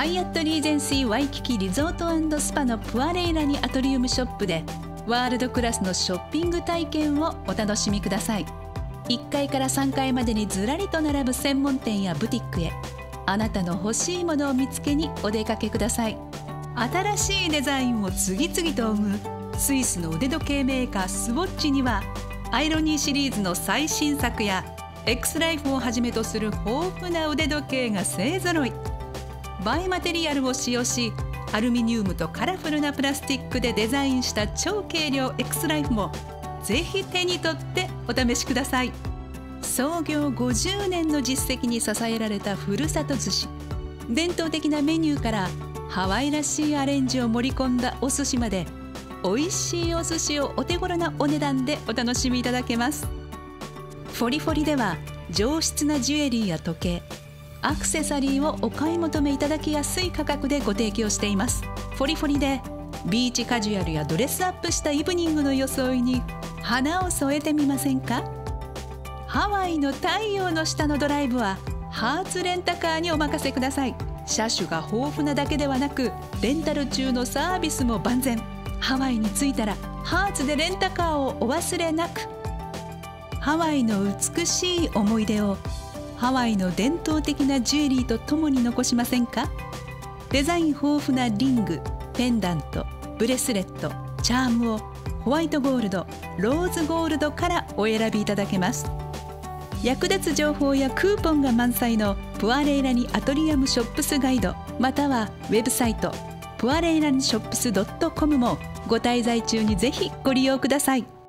ハイアットリージェンシーワイキキリゾートスパのプアレイラニアトリウムショップでワールドクラスのショッピング体験をお楽しみください。1階から3階までにずらりと並ぶ専門店やブティックへあなたの欲しいものを見つけにお出かけください。新しいデザインを次々と生むスイスの腕時計メーカースウォッチにはアイロニーシリーズの最新作や X ライフをはじめとする豊富な腕時計が勢ぞろい。バイマテリアルを使用しアルミニウムとカラフルなプラスチックでデザインした超軽量 X ライフもぜひ手に取ってお試しください。創業50年の実績に支えられたふるさと寿司。伝統的なメニューからハワイらしいアレンジを盛り込んだお寿司まで美味しいお寿司をお手頃なお値段でお楽しみいただけます。フォリフォリでは上質なジュエリーや時計アクセサリーをお買い求めいただきやすい価格でご提供しています。フォリフォリでビーチカジュアルやドレスアップしたイブニングの装いに花を添えてみませんか？ハワイの太陽の下のドライブはハーツレンタカーにお任せください。車種が豊富なだけではなくレンタル中のサービスも万全。ハワイに着いたらハーツでレンタカーをお忘れなく。ハワイの美しい思い出をハワイの伝統的なジュエリーとともに残しませんか？デザイン豊富なリングペンダントブレスレットチャームをホワイトゴールドローズゴールドからお選びいただけます役立つ情報やクーポンが満載のプアレイラニアトリアムショップスガイドまたはウェブサイトプアレイラニショップス .com もご滞在中にぜひご利用ください。